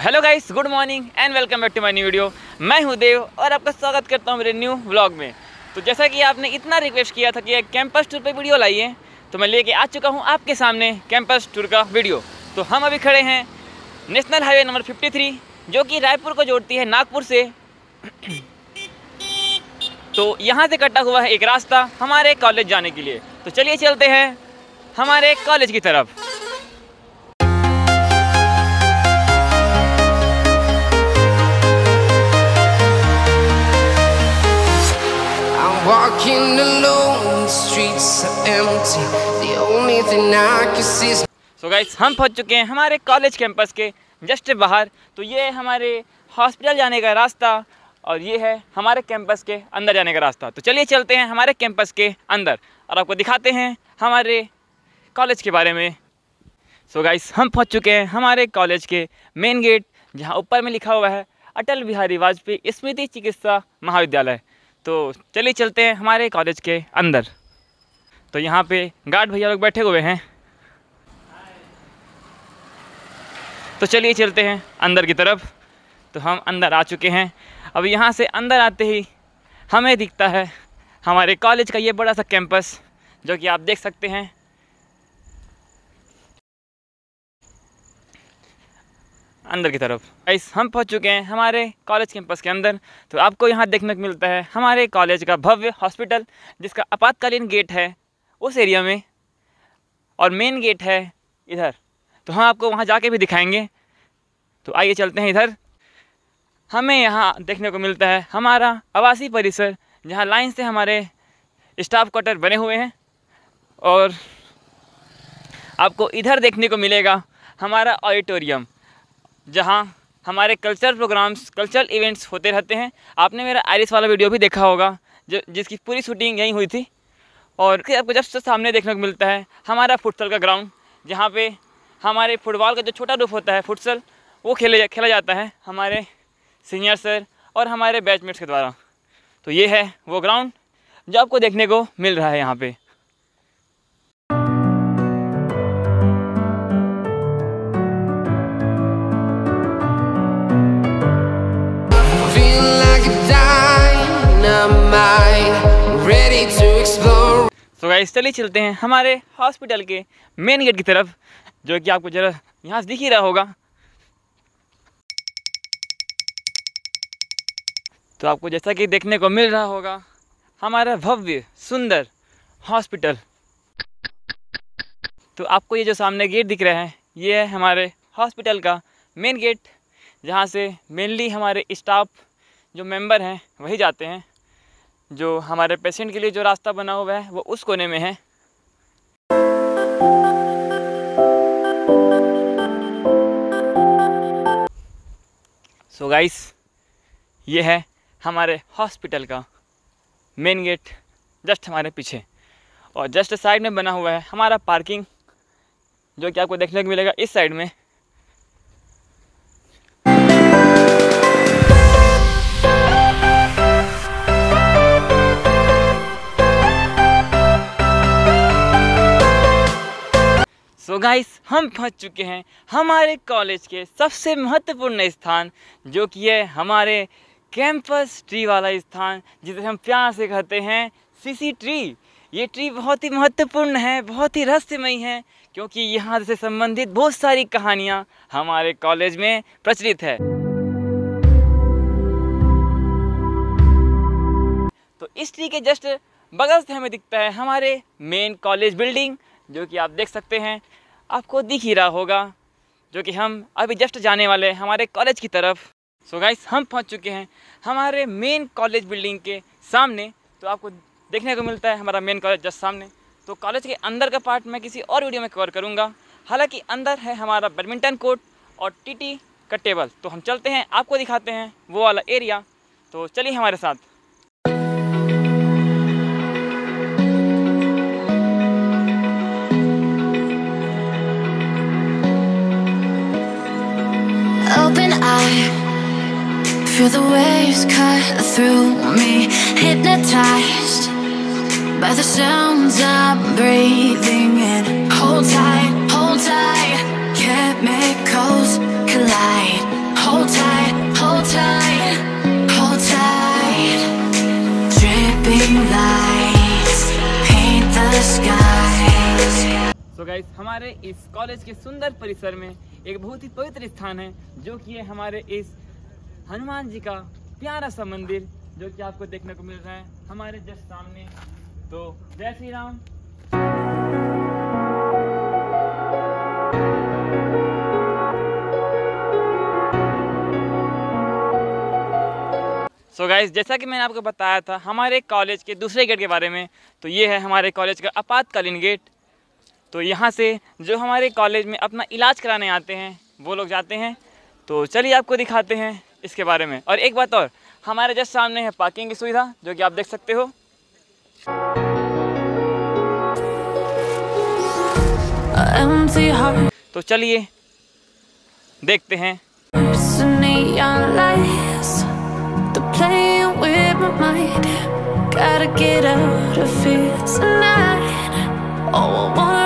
Hello guys, good morning and welcome back to my new video. मैं हूँ देव और आपका स्वागत करता हूँ मेरे न्यू व्लॉग में। तो जैसा कि आपने इतना रिक्वेस्ट किया था कि एक कैंपस टूर पे वीडियो लाइए तो मैं लेके आ चुका हूँ आपके सामने कैंपस टूर का वीडियो। तो हम अभी खड़े हैं नेशनल हाईवे नंबर 53 जो कि रायपुर को जोड़ती है नागपुर से। तो यहाँ से कटा हुआ है एक रास्ता हमारे कॉलेज जाने के लिए। तो चलिए चलते हैं हमारे कॉलेज की तरफ़। Walking alone, the streets are empty. The only thing I can see is so guys हम पहुँच चुके हैं हमारे कॉलेज कैंपस के जस्ट बाहर। तो ये हमारे हॉस्पिटल जाने का रास्ता और ये है हमारे कैंपस के अंदर जाने का रास्ता। तो चलिए चलते हैं हमारे कैंपस के अंदर और आपको दिखाते हैं हमारे कॉलेज के बारे में। सो so गाइस हम पहुँच चुके हैं हमारे कॉलेज के मेन गेट जहाँ ऊपर में लिखा हुआ है अटल बिहारी वाजपेयी स्मृति चिकित्सा महाविद्यालय। तो चलिए चलते हैं हमारे कॉलेज के अंदर। तो यहाँ पे गार्ड भैया लोग बैठे हुए हैं। तो चलिए चलते हैं अंदर की तरफ़। तो हम अंदर आ चुके हैं। अब यहाँ से अंदर आते ही हमें दिखता है हमारे कॉलेज का ये बड़ा सा कैंपस जो कि आप देख सकते हैं। अंदर की तरफ़। इस हम पहुँच चुके हैं हमारे कॉलेज कैंपस के अंदर। तो आपको यहाँ देखने को मिलता है हमारे कॉलेज का भव्य हॉस्पिटल जिसका आपातकालीन गेट है उस एरिया में और मेन गेट है इधर। तो हम आपको वहाँ जाके भी दिखाएँगे। तो आइए चलते हैं इधर। हमें यहाँ देखने को मिलता है हमारा आवासीय परिसर, जहाँ लाइन से हमारे स्टाफ क्वार्टर बने हुए हैं। और आपको इधर देखने को मिलेगा हमारा ऑडिटोरियम जहाँ हमारे कल्चरल प्रोग्राम्स कल्चरल इवेंट्स होते रहते हैं। आपने मेरा आयरिस वाला वीडियो भी देखा होगा, जो, जिसकी पूरी शूटिंग यहीं हुई थी। और आपको से, सामने देखने को मिलता है, हमारा फुटसल का ग्राउंड जहाँ पे हमारे फुटबॉल का जो छोटा रूप होता है फुटसल वो खेले खेला जाता है हमारे सीनियर सर और हमारे बैचमेट्स के द्वारा। तो ये है वो ग्राउंड जो आपको देखने को मिल रहा है यहाँ पे। सो गाइस चलिए चलते हैं हमारे हॉस्पिटल के मेन गेट की तरफ़, जो कि आपको जरा यहाँ से दिख ही रहा होगा। तो आपको जैसा कि देखने को मिल रहा होगा, हमारा भव्य, सुंदर हॉस्पिटल तो आपको ये जो सामने गेट दिख रहा है, ये है हमारे हॉस्पिटल का मेन गेट जहाँ से मेनली हमारे स्टाफ जो मेंबर हैं, वही जाते हैं। जो हमारे पेशेंट के लिए जो रास्ता बना हुआ है, वो उस कोने में है। सो so गाइस ये है हमारे हॉस्पिटल का मेन गेट जस्ट हमारे पीछे। और जस्ट साइड में बना हुआ है हमारा पार्किंग जो कि आपको देखने को मिलेगा इस साइड में। सो so गाइस हम पहुँच चुके हैं हमारे कॉलेज के सबसे महत्वपूर्ण स्थान, जो कि है हमारे कैंपस ट्री वाला स्थान, जिसे हम प्यार से कहते हैं सीसी ट्री ये ट्री बहुत ही महत्वपूर्ण है, बहुत ही रहस्यमय है, क्योंकि यहाँ से संबंधित बहुत सारी कहानियाँ हमारे कॉलेज में प्रचलित है। तो इस ट्री के जस्ट बगल से हमें दिखता है हमारे मेन कॉलेज बिल्डिंग जो कि आप देख सकते हैं। आपको दिख ही रहा होगा, जो कि हम अभी जस्ट जाने वाले हैं हमारे कॉलेज की तरफ़। सो so गाइस हम पहुँच चुके हैं हमारे मेन कॉलेज बिल्डिंग के सामने। तो आपको देखने को मिलता है हमारा मेन कॉलेज जस्ट सामने। तो कॉलेज के अंदर का पार्ट मैं किसी और वीडियो में कवर करूँगा। हालाँकि अंदर है हमारा बैडमिंटन कोर्ट और टीटी का टेबल तो हम चलते हैं, आपको दिखाते हैं वो वाला एरिया तो चलिए हमारे साथ। Feel the waves cut through me Hypnotized by the sounds I'm breathing in Hold tight, hold tight Chemicals collide Hold tight, hold tight Hold tight So guys, हमारे इस कॉलेज के सुंदर परिसर में एक बहुत ही पवित्र स्थान है जो कि है हमारे इस हनुमान जी का प्यारा सा मंदिर जो कि आपको देखने को मिल रहा है हमारे जस्ट सामने। तो जय Shri Ram. So so guys जैसा कि मैंने आपको बताया था, हमारे कॉलेज के दूसरे गेट के बारे में तो ये है हमारे कॉलेज का आपातकालीन गेट तो यहाँ से जो हमारे कॉलेज में अपना इलाज कराने आते हैं, वो लोग जाते हैं। तो चलिए आपको दिखाते हैं। इसके बारे में। और एक बात और हमारे जस्ट सामने है पार्किंग की सुविधा जो कि आप देख सकते हो। तो चलिए देखते हैं। Gotta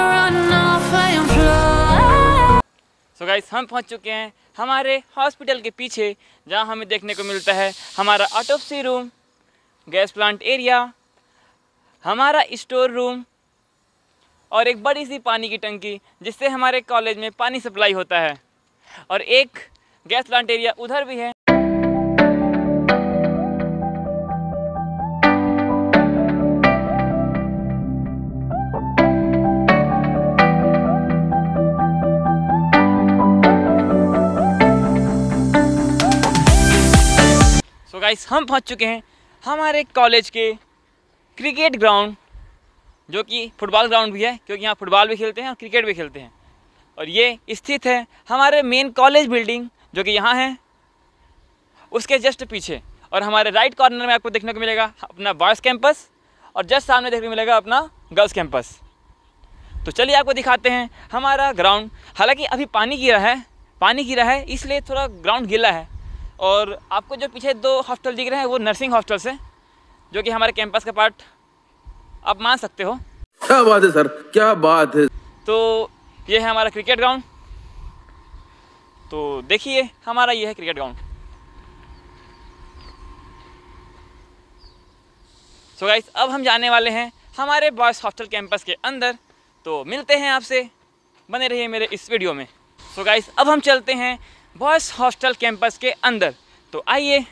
गाइस हम पहुँच चुके हैं हमारे हॉस्पिटल के पीछे, जहाँ हमें देखने को मिलता है हमारा autopsy room gas plant area हमारा स्टोर रूम और एक बड़ी सी पानी की टंकी, जिससे हमारे कॉलेज में पानी सप्लाई होता है। और एक गैस प्लांट एरिया उधर भी है। गाइस हम पहुँच चुके हैं हमारे कॉलेज के क्रिकेट ग्राउंड जो कि फुटबॉल ग्राउंड भी है, क्योंकि यहाँ फुटबॉल भी खेलते हैं और क्रिकेट भी खेलते हैं। और ये स्थित है हमारे मेन कॉलेज बिल्डिंग जो कि यहाँ है, उसके जस्ट पीछे। और हमारे राइट कॉर्नर में आपको देखने को मिलेगा अपना बॉयज़ कैंपस और जस्ट सामने देखने को मिलेगा अपना गर्ल्स कैंपस तो चलिए आपको दिखाते हैं हमारा ग्राउंड हालाँकि अभी पानी गिरा है, पानी गिरा है, इसलिए थोड़ा ग्राउंड गीला है। और आपको जो पीछे दो हॉस्टल दिख रहे हैं वो नर्सिंग हॉस्टल्स हैं जो कि हमारे कैंपस का पार्ट आप मान सकते हो। क्या बात है सर? क्या बात है? तो ये है हमारा क्रिकेट ग्राउंड। तो देखिए हमारा ये है क्रिकेट ग्राउंड। सो गाइस अब हम जाने वाले हैं हमारे बॉयज़ हॉस्टल कैंपस के अंदर। तो मिलते हैं आपसे। बने रहिए मेरे इस वीडियो में। सो so गाइस अब हम चलते हैं बॉयज़ हॉस्टल कैंपस के अंदर। तो आइए,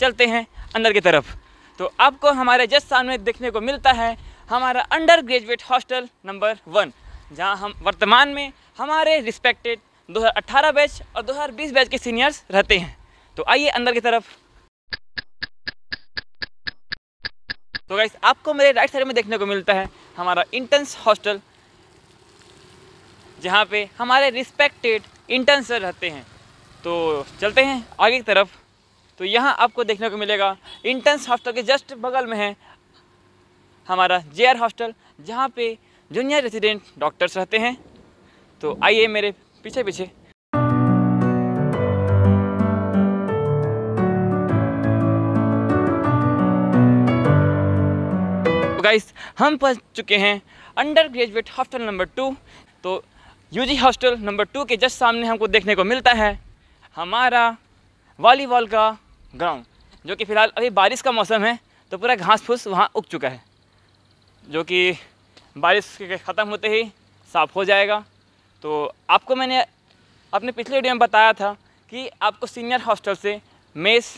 चलते हैं अंदर की तरफ़। तो आपको हमारे जस्ट सामने देखने को मिलता है हमारा undergraduate hostel number one जहाँ हम वर्तमान में हमारे रिस्पेक्टेड 2018 बैच और 2020 बैच के सीनियर्स रहते हैं। तो आइए अंदर की तरफ़। तो गाइस आपको मेरे राइट साइड में देखने को मिलता है हमारा इंटर्न्स हॉस्टल जहाँ पे हमारे रिस्पेक्टेड इंटर्न्स रहते हैं। तो चलते हैं आगे की तरफ़। तो यहाँ आपको देखने को मिलेगा इंटर्न्स हॉस्टल के जस्ट बगल में है हमारा जे आर हॉस्टल, जहाँ पे जूनियर रेसिडेंट डॉक्टर्स रहते हैं। तो आइए मेरे पीछे पीछे। गाइस हम पहुँच चुके हैं undergraduate hostel number two. तो यूजी हॉस्टल नंबर टू के जस्ट सामने हमको देखने को मिलता है। हमारा वॉलीबॉल का ग्राउंड, जो कि फ़िलहाल अभी बारिश का मौसम है तो पूरा घास फूस वहाँ उग चुका है। जो कि बारिश के ख़त्म होते ही साफ़ हो जाएगा। तो आपको मैंने अपने पिछले वीडियो में बताया था कि आपको सीनियर हॉस्टल से मेस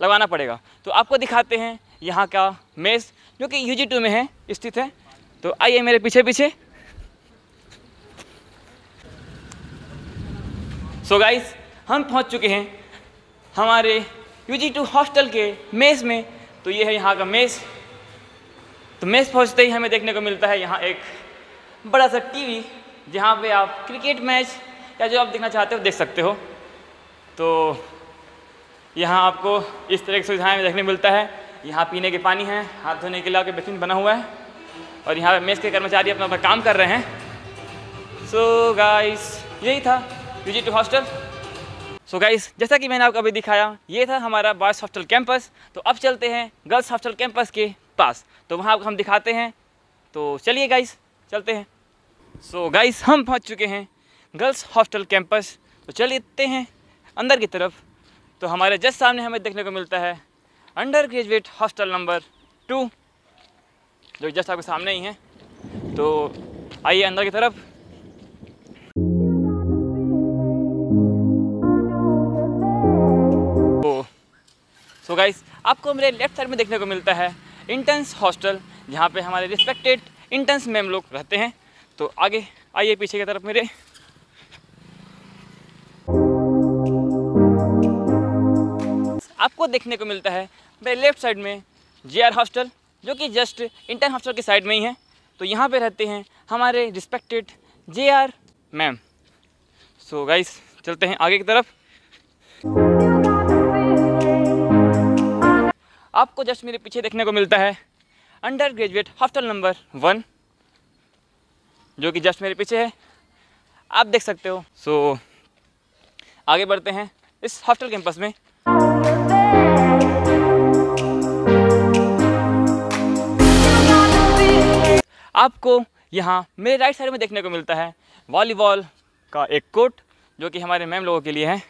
लगाना पड़ेगा। तो आपको दिखाते हैं यहाँ का मेस, जो कि यू टू में है, स्थित है। तो आइए मेरे पीछे पीछे सो so गाइस हम पहुँच चुके हैं हमारे यू जी टू हॉस्टल के मेस में। तो ये है यहाँ का मेस तो मेस पहुँचते ही हमें देखने को मिलता है यहाँ एक बड़ा सा टीवी जहाँ पे आप क्रिकेट मैच या जो आप देखना चाहते हो देख सकते हो। तो यहाँ आपको इस तरह की सुविधाएँ देखने मिलता है। यहाँ पीने के पानी है, हाथ धोने के लिए आपके बेसिन बना हुआ है। और यहाँ मेस के कर्मचारी अपना अपना काम कर रहे हैं। सो गाइस यही था UG two hostel so guys जैसा कि मैंने आपको अभी दिखाया, ये था हमारा बॉयज़ हॉस्टल कैंपस तो अब चलते हैं गर्ल्स हॉस्टल कैंपस के पास. तो वहाँ हम दिखाते हैं. तो चलिए गाइस चलते हैं. सो so गाइस हम पहुँच चुके हैं गर्ल्स हॉस्टल कैंपस तो चलते हैं अंदर की तरफ़. तो हमारे जस्ट सामने हमें देखने को मिलता है undergraduate hostel number two जो जस्ट आपके सामने ही हैं. तो आइए अंदर की तरफ़. तो गाइस आपको मेरे लेफ़्ट साइड में देखने को मिलता है इंटर्न्स हॉस्टल जहाँ पे हमारे रिस्पेक्टेड इंटर्न्स मैम लोग रहते हैं। तो आगे, आइए पीछे की तरफ़ मेरे। आपको देखने को मिलता है मेरे लेफ़्ट साइड में जे आर हॉस्टल जो कि जस्ट इंटर्न हॉस्टल के साइड में ही है। तो यहाँ पे रहते हैं हमारे respected J R ma'am so guys चलते हैं आगे की तरफ़। आपको जस्ट मेरे पीछे देखने को मिलता है। Undergraduate hostel number one जो कि जस्ट मेरे पीछे है। आप देख सकते हो। सो so, आगे बढ़ते हैं इस हॉस्टल कैंपस में। आपको यहाँ मेरे राइट साइड में देखने को मिलता है वॉलीबॉल का एक कोर्ट जो कि हमारे मैम लोगों के लिए है।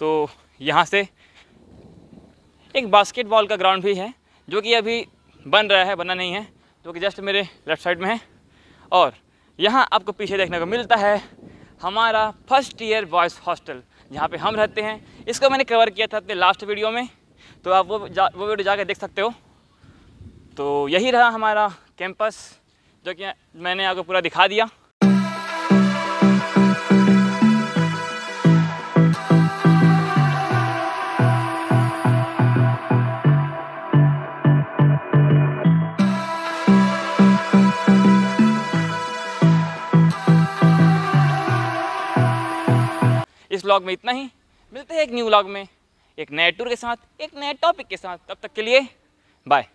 तो यहाँ से एक बास्केटबॉल का ग्राउंड भी है, जो कि अभी बन रहा है, बना नहीं है, जो कि जस्ट मेरे लेफ़्ट साइड में है। और यहाँ आपको पीछे देखने को मिलता है हमारा फ़र्स्ट ईयर बॉयज़ हॉस्टल जहाँ पे हम रहते हैं। इसको मैंने कवर किया था अपने लास्ट वीडियो में तो आप वो जा, वो वीडियो जाकर देख सकते हो। तो यही रहा हमारा कैंपस जो कि मैंने आपको पूरा दिखा दिया। व्लॉग में इतना ही। मिलते हैं एक न्यू व्लॉग में। एक नए टूर के साथ, एक नए टॉपिक के साथ। तब तक के लिए बाय